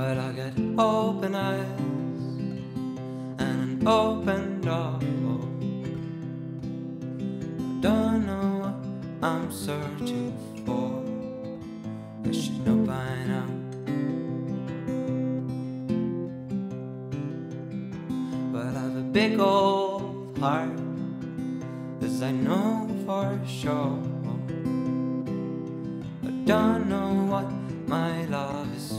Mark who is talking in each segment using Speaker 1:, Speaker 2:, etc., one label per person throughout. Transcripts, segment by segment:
Speaker 1: But I get open eyes and an open door. I Don't know what I'm searching for. I should know by now. But I've a big old heart, as I know for sure. I don't know what my love is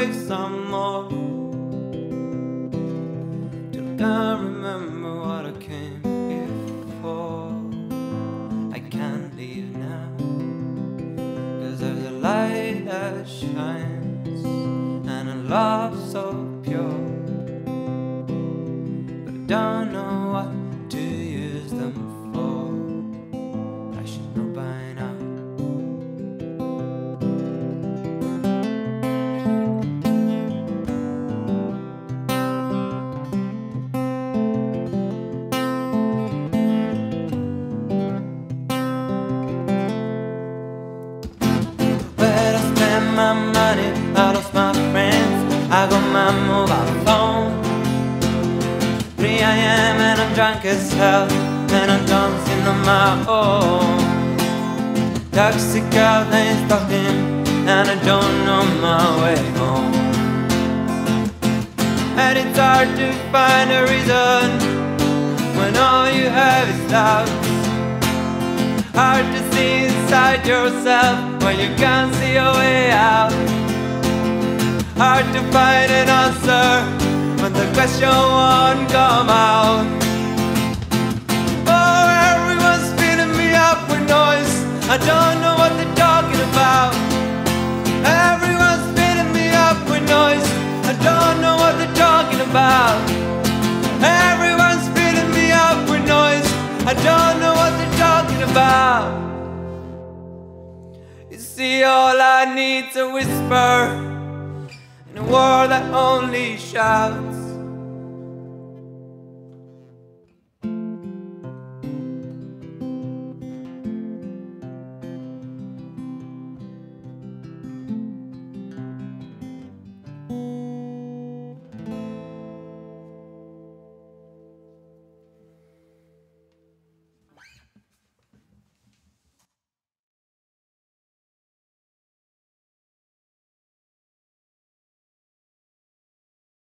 Speaker 1: Some more. Till I remember what I came here for. I can't leave now. Cause there's a light that shines and a love so pure. But I don't know drunk as hell, and I'm dancing on my own. Taxi cab, stopped him, and I don't know my way home. And it's hard to find a reason when all you have is doubts. Hard to see inside yourself when you can't see your way out. Hard to find an answer when the question won't come out. I don't know what they're talking about. You see, all I need's a whisper in a world that only shouts.